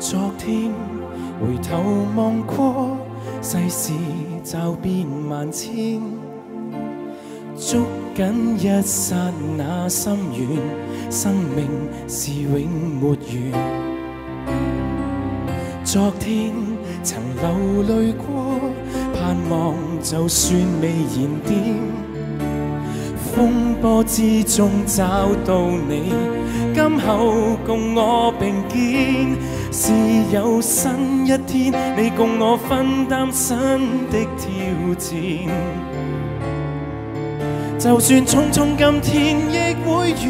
昨天回頭望過，世事驟變萬千，捉緊一剎那心願，生命是永沒完。昨天曾流淚過，盼望就算未燃點，風波之中找到你，今後共我並肩，是有新一天，你共我分担新的挑战。就算匆匆今天亦会完。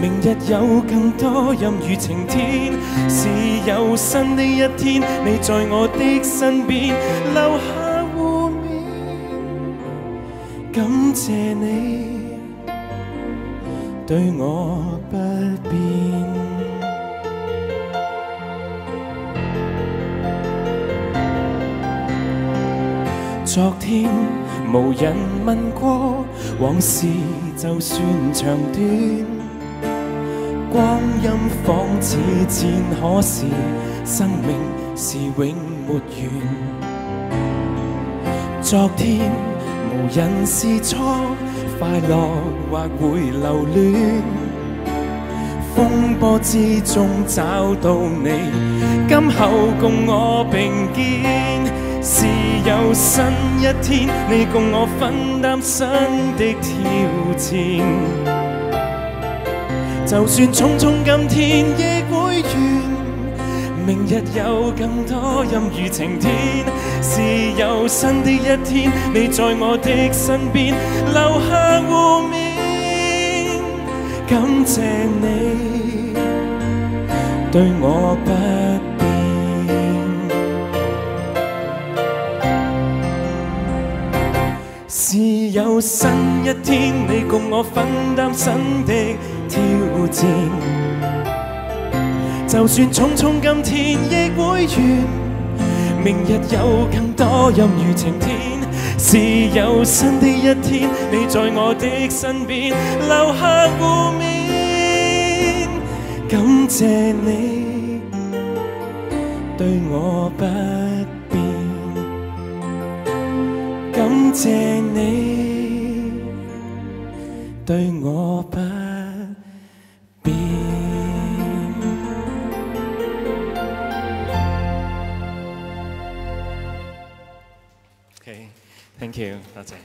明日有更多阴雨晴天，是有新的一天，你在我的身边留下互勉，感谢你对我不昨天無人問過往事，就算長短。光陰仿似箭，可是生命是永沒完。昨天無人是錯，快樂或會留戀。風波之中找到你，今後共我並肩，是有新一天，你共我分担新的挑战。就算匆匆今天亦会完，明日有更多阴雨晴天，是有新的一天，你在我的身边留下互勉，感谢你对我不有新一天，你共我分担新的。挑战，就算匆匆今天亦会完，明日有更多任如晴天，是有新的一天，你在我的身边留下互勉，感谢你对我不变，感谢你对我不变。OK，Thank you，多谢。